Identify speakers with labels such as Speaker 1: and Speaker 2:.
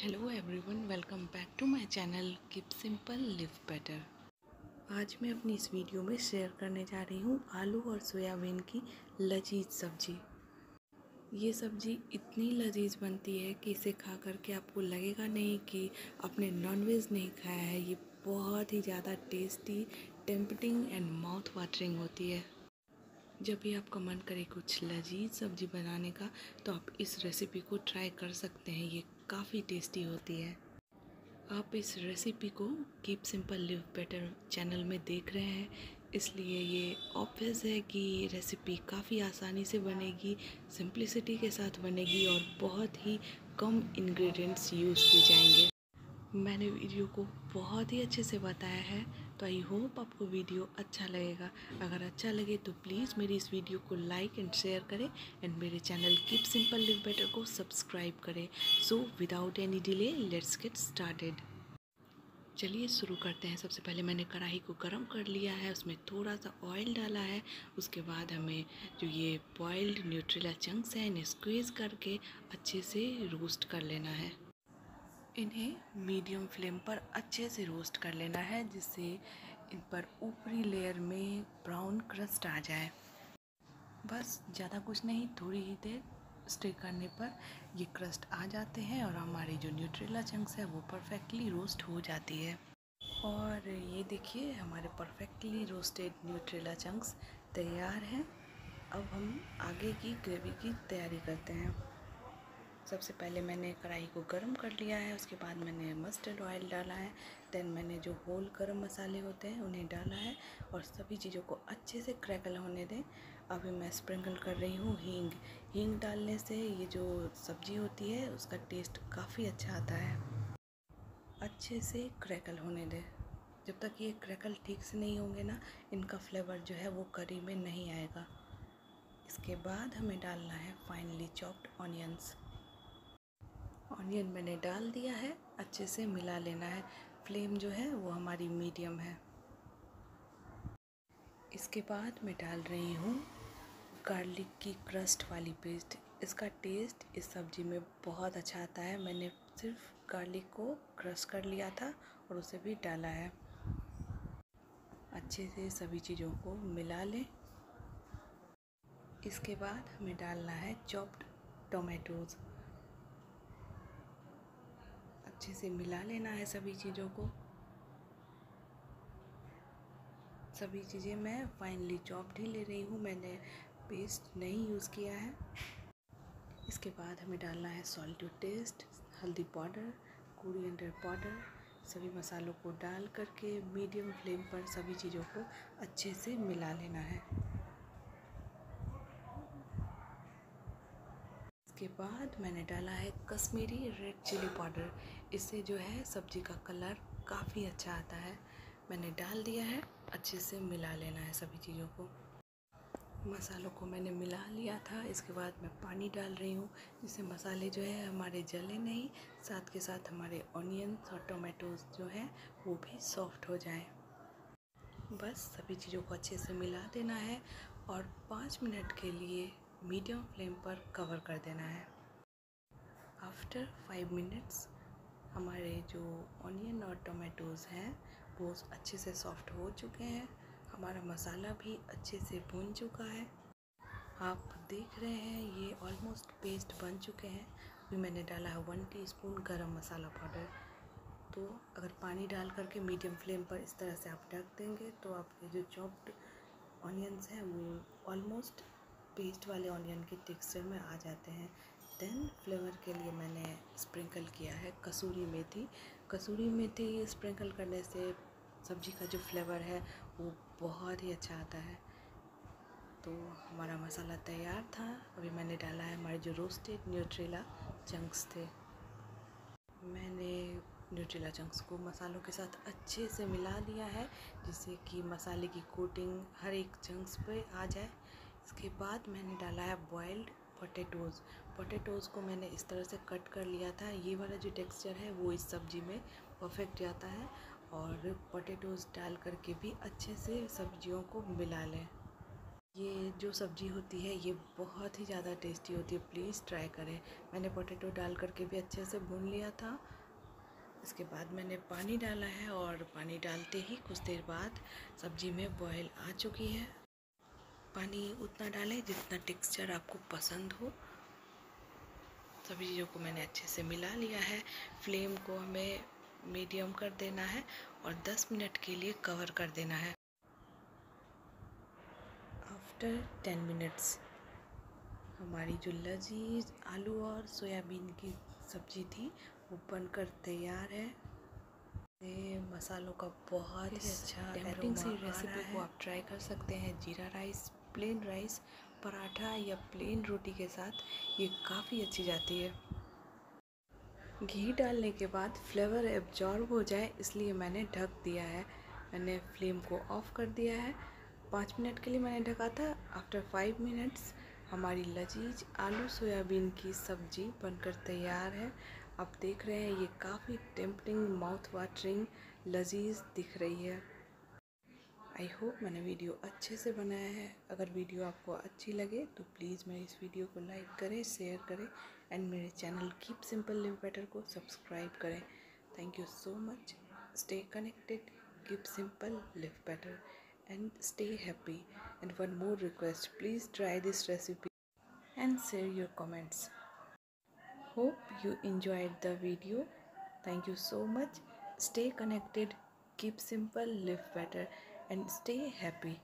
Speaker 1: Hello everyone welcome back to my channel keep simple live better आज मैं अपनी इस वीडियो में शेयर करने जा रही हूँ आलू और सोयाबीन की लजीज सब्ज़ी। ये सब्ज़ी इतनी लजीज बनती है कि इसे खा करके आपको लगेगा नहीं कि आपने नॉनवेज नहीं खाया है। ये बहुत ही ज़्यादा tasty tempting and mouth watering होती है। जब भी आपका मन करे कुछ लजीज सब्ज़ी बनाने का तो आप इस रेसिपी को ट्राई कर सकते हैं। ये काफ़ी टेस्टी होती है। आप इस रेसिपी को keep simple live better channel में देख रहे हैं। इसलिए ये ऑब्वियस है कि ये रेसिपी काफ़ी आसानी से बनेगी सिंप्लिसिटी के साथ बनेगी और बहुत ही कम इंग्रेडिएंट्स यूज़ किए जाएँगे। मैंने वीडियो को बहुत ही अच्छे से बताया है। तो आई होप आपको वीडियो अच्छा लगेगा। अगर अच्छा लगे तो प्लीज़ मेरी इस वीडियो को लाइक एंड शेयर करें एंड मेरे channel keep simple live better को सब्सक्राइब करें। So without any delay let's get started चलिए शुरू करते हैं। सबसे पहले मैंने कढ़ाई को गर्म कर लिया है। उसमें थोड़ा सा ऑयल डाला है। उसके बाद हमें जो ये बॉइल्ड न्यूट्रिला चंक्स हैं, इन्हें स्क्वीज़ करके अच्छे से रोस्ट कर लेना है। इन्हें मीडियम फ्लेम पर अच्छे से रोस्ट कर लेना है, जिससे इन पर ऊपरी लेयर में ब्राउन क्रस्ट आ जाए। बस ज़्यादा कुछ नहीं, थोड़ी ही देर स्टे करने पर ये क्रस्ट आ जाते हैं और हमारी जो न्यूट्रेला चंक्स है, वो परफेक्टली रोस्ट हो जाती है। और ये देखिए, हमारे परफेक्टली रोस्टेड न्यूट्रेला चंक्स तैयार हैं। अब हम आगे की ग्रेवी की तैयारी करते हैं। सबसे पहले मैंने कढ़ाई को गर्म कर लिया है, उसके बाद मैंने मस्टर्ड ऑयल डाला है देन मैंने जो होल गरम मसाले होते हैं उन्हें डाला है और सभी चीज़ों को अच्छे से क्रैकल होने दें। अभी मैं स्प्रिंकल कर रही हूँ हींग। हींग डालने से ये जो सब्ज़ी होती है, उसका टेस्ट काफ़ी अच्छा आता है। अच्छे से क्रैकल होने दें। जब तक ये क्रैकल ठीक से नहीं होंगे ना, इनका फ्लेवर जो है वो करी में नहीं आएगा। इसके बाद हमें डालना है फाइनली चॉप्ड ऑनियंस ऑनियन मैंने डाल दिया है, अच्छे से मिला लेना है। फ्लेम जो है वो हमारी मीडियम है। इसके बाद मैं डाल रही हूँ गार्लिक की क्रस्ट वाली पेस्ट। इसका टेस्ट इस सब्ज़ी में बहुत अच्छा आता है। मैंने सिर्फ़ गार्लिक को क्रश कर लिया था और उसे भी डाला है। अच्छे से सभी चीज़ों को मिला लें। इसके बाद हमें डालना है चॉप्ड टोमेटोज़। अच्छे से मिला लेना है सभी चीज़ों को। सभी चीज़ें मैं फाइनली चॉप्ड ही ले रही हूँ, मैंने पेस्ट नहीं यूज़ किया है। इसके बाद हमें डालना है सॉल्ट टेस्ट हल्दी पाउडर कोरिएंडर पाउडर, सभी मसालों को डाल करके मीडियम फ्लेम पर सभी चीज़ों को अच्छे से मिला लेना है। इसके बाद मैंने डाला है कश्मीरी रेड चिली पाउडर। इससे जो है सब्ज़ी का कलर काफ़ी अच्छा आता है। मैंने डाल दिया है, अच्छे से मिला लेना है सभी चीज़ों को। मसालों को मैंने मिला लिया था, इसके बाद मैं पानी डाल रही हूँ, जिससे मसाले जो है हमारे जले नहीं, साथ के साथ हमारे ऑनियंस और टोमेटोज़ जो है वो भी सॉफ्ट हो जाए। बस सभी चीज़ों को अच्छे से मिला देना है और पाँच मिनट के लिए मीडियम फ्लेम पर कवर कर देना है। आफ्टर फाइव मिनट्स, हमारे जो ऑनियन और टोमेटोज़ हैं, वो अच्छे से सॉफ्ट हो चुके हैं। हमारा मसाला भी अच्छे से भून चुका है। आप देख रहे हैं, ये ऑलमोस्ट पेस्ट बन चुके हैं। अभी मैंने डाला है वन टीस्पून गरम मसाला पाउडर। तो अगर पानी डाल करके मीडियम फ्लेम पर इस तरह से आप ढक देंगे तो आपके जो चॉप्ड ऑनियंस हैं, वो ऑलमोस्ट पेस्ट वाले ऑनियन के टेक्सचर में आ जाते हैं। देन फ्लेवर के लिए मैंने स्प्रिंकल किया है कसूरी मेथी। कसूरी मेथी स्प्रिंकल करने से सब्ज़ी का जो फ्लेवर है, वो बहुत ही अच्छा आता है। तो हमारा मसाला तैयार था। अभी मैंने डाला है हमारे जो रोस्टेड न्यूट्रेला चंक्स थे। मैंने न्यूट्रेला चंक्स को मसालों के साथ अच्छे से मिला लिया है, जिससे कि मसाले की कोटिंग हर एक चंक्स पे आ जाए। इसके बाद मैंने डाला है बॉइल्ड पोटैटोज़ पोटैटोज़ को मैंने इस तरह से कट कर लिया था। ये वाला जो टेक्सचर है, वो इस सब्ज़ी में परफेक्ट जाता है और पोटैटोज़ डाल करके भी अच्छे से सब्जियों को मिला लें। ये जो सब्ज़ी होती है, ये बहुत ही ज़्यादा टेस्टी होती है। प्लीज़ ट्राई करें। मैंने पोटैटो डाल करके भी अच्छे से भून लिया था। इसके बाद मैंने पानी डाला है और पानी डालते ही कुछ देर बाद सब्ज़ी में बॉयल आ चुकी है। पानी उतना डालें जितना टेक्सचर आपको पसंद हो। सभी चीज़ों को मैंने अच्छे से मिला लिया है। फ्लेम को हमें मीडियम कर देना है और 10 मिनट के लिए कवर कर देना है। आफ्टर 10 मिनट्स हमारी जो लजीज आलू और सोयाबीन की सब्ज़ी थी वो बनकर तैयार है। ये मसालों का बहुत ही अच्छा टेम्पटिंग सी रेसिपी को आप ट्राई कर सकते हैं। जीरा राइस प्लेन राइस, पराठा या प्लेन रोटी के साथ ये काफ़ी अच्छी जाती है। घी डालने के बाद फ्लेवर एब्जॉर्ब हो जाए, इसलिए मैंने ढक दिया है। मैंने फ्लेम को ऑफ़ कर दिया है। पाँच मिनट के लिए मैंने ढका था। आफ्टर फाइव मिनट्स हमारी लजीज आलू सोयाबीन की सब्ज़ी बनकर तैयार है। आप देख रहे हैं, ये काफ़ी टेम्पटिंग माउथ वाटरिंग लजीज दिख रही है। आई होप मैंने वीडियो अच्छे से बनाया है। अगर वीडियो आपको अच्छी लगे तो प्लीज़ मेरे इस वीडियो को लाइक करें शेयर करें एंड मेरे channel keep simple live better को सब्सक्राइब करें। Thank you so much stay connected keep simple live better and stay happy and one more request please try this recipe and share your comments hope you enjoyed the video thank you so much stay connected keep simple live better and stay happy.